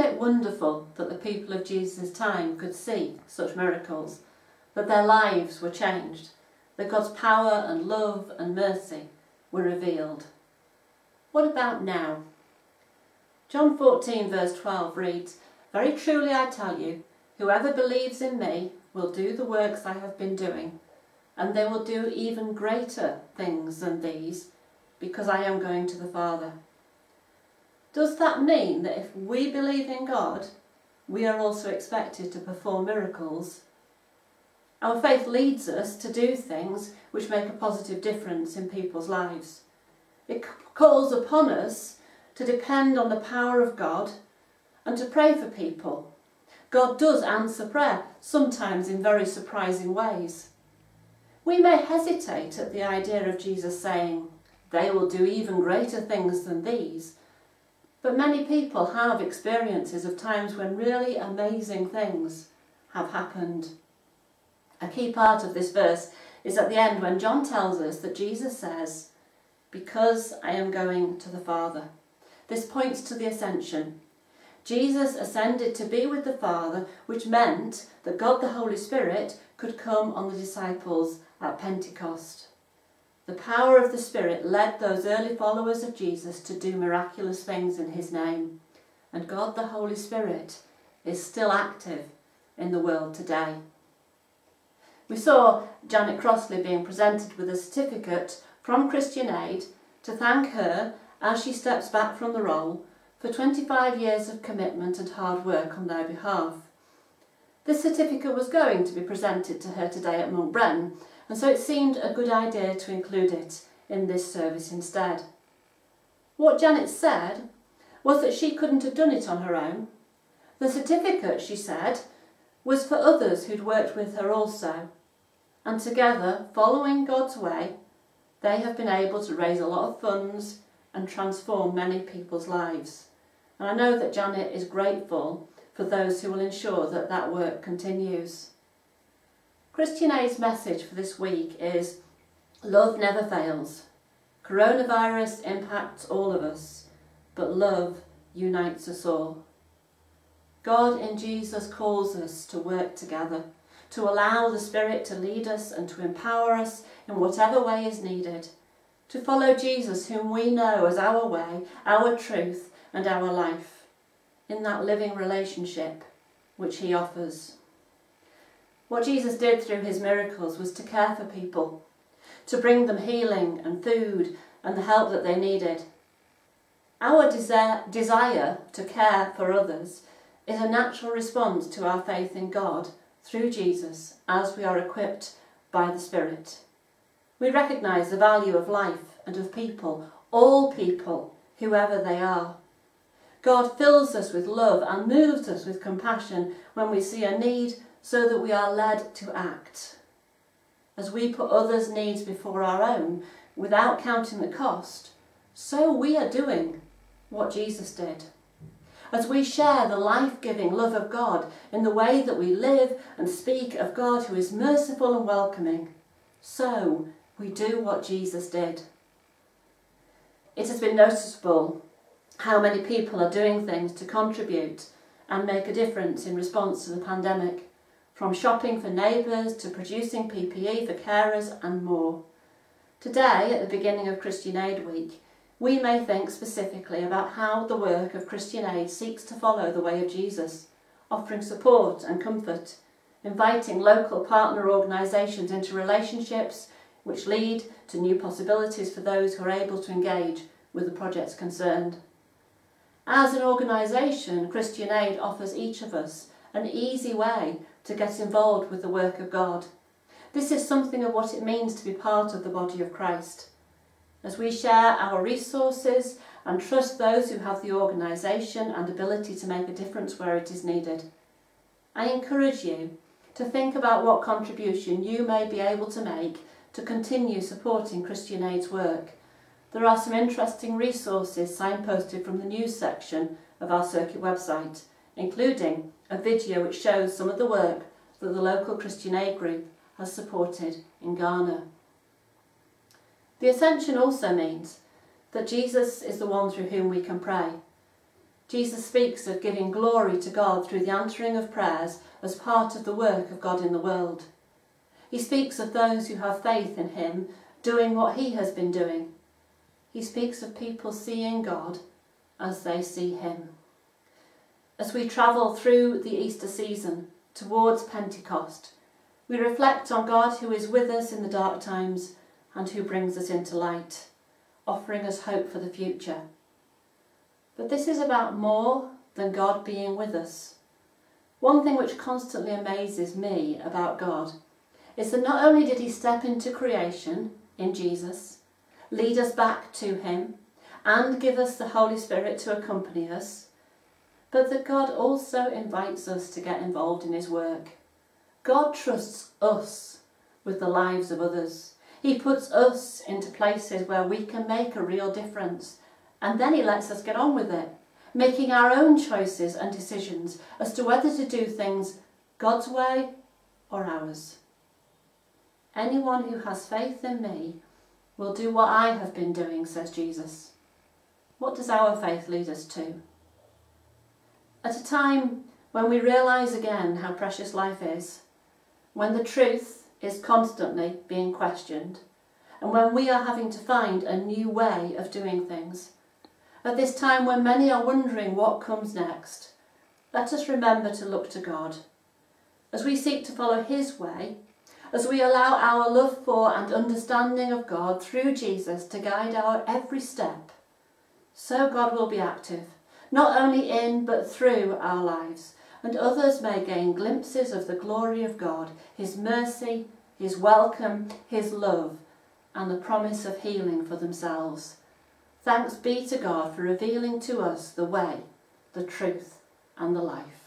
it wonderful that the people of Jesus' time could see such miracles, that their lives were changed, that God's power and love and mercy were revealed? What about now? John 14 verse 12 reads, Very truly I tell you, whoever believes in me will do the works I have been doing, and they will do even greater things than these, because I am going to the Father. Does that mean that if we believe in God, we are also expected to perform miracles? Our faith leads us to do things which make a positive difference in people's lives. It calls upon us to depend on the power of God and to pray for people. God does answer prayer, sometimes in very surprising ways. We may hesitate at the idea of Jesus saying, they will do even greater things than these, but many people have experiences of times when really amazing things have happened. A key part of this verse is at the end when John tells us that Jesus says, Because I am going to the Father. This points to the ascension. Jesus ascended to be with the Father, which meant that God the Holy Spirit could come on the disciples at Pentecost. The power of the Spirit led those early followers of Jesus to do miraculous things in his name. And God the Holy Spirit is still active in the world today. We saw Janet Crossley being presented with a certificate from Christian Aid to thank her as she steps back from the role for 25 years of commitment and hard work on their behalf. This certificate was going to be presented to her today at Monk Bretton, and so it seemed a good idea to include it in this service instead. What Janet said was that she couldn't have done it on her own. The certificate, she said, was for others who'd worked with her also, and together, following God's way, they have been able to raise a lot of funds and transform many people's lives. And I know that Janet is grateful for those who will ensure that that work continues. Christian Aid's message for this week is Love never fails. Coronavirus impacts all of us, but love unites us all. God in Jesus calls us to work together, to allow the Spirit to lead us and to empower us in whatever way is needed to follow Jesus, whom we know as our way, our truth, and our life, in that living relationship which he offers. What Jesus did through his miracles was to care for people, to bring them healing and food and the help that they needed. Our desire, desire to care for others is a natural response to our faith in God through Jesus as we are equipped by the Spirit. We recognise the value of life and of people, all people, whoever they are. God fills us with love and moves us with compassion when we see a need so that we are led to act. As we put others' needs before our own without counting the cost, so we are doing what Jesus did. As we share the life-giving love of God in the way that we live and speak of God who is merciful and welcoming, so we do what Jesus did. It has been noticeable how many people are doing things to contribute and make a difference in response to the pandemic, from shopping for neighbours to producing PPE for carers and more. Today, at the beginning of Christian Aid Week, we may think specifically about how the work of Christian Aid seeks to follow the way of Jesus, offering support and comfort, inviting local partner organisations into relationships which lead to new possibilities for those who are able to engage with the projects concerned. As an organisation, Christian Aid offers each of us an easy way to get involved with the work of God. This is something of what it means to be part of the body of Christ. As we share our resources and trust those who have the organisation and ability to make a difference where it is needed. I encourage you to think about what contribution you may be able to make to continue supporting Christian Aid's work. There are some interesting resources signposted from the news section of our circuit website, including a video which shows some of the work that the local Christian Aid group has supported in Ghana. The ascension also means that Jesus is the one through whom we can pray. Jesus speaks of giving glory to God through the answering of prayers as part of the work of God in the world. He speaks of those who have faith in him doing what he has been doing. He speaks of people seeing God as they see him. As we travel through the Easter season towards Pentecost, we reflect on God who is with us in the dark times and who brings us into light, offering us hope for the future. But this is about more than God being with us. One thing which constantly amazes me about God is that not only did he step into creation in Jesus, lead us back to him, and give us the Holy Spirit to accompany us, but that God also invites us to get involved in his work. God trusts us with the lives of others. He puts us into places where we can make a real difference, and then he lets us get on with it, making our own choices and decisions as to whether to do things God's way or ours. Anyone who has faith in me will do what I have been doing, says Jesus. What does our faith lead us to? At a time when we realise again how precious life is, when the truth is constantly being questioned, and when we are having to find a new way of doing things, at this time when many are wondering what comes next, let us remember to look to God. As we seek to follow His way, as we allow our love for and understanding of God through Jesus to guide our every step, so God will be active, not only in but through our lives, and others may gain glimpses of the glory of God, His mercy, His welcome, His love, and the promise of healing for themselves. Thanks be to God for revealing to us the way, the truth, and the life.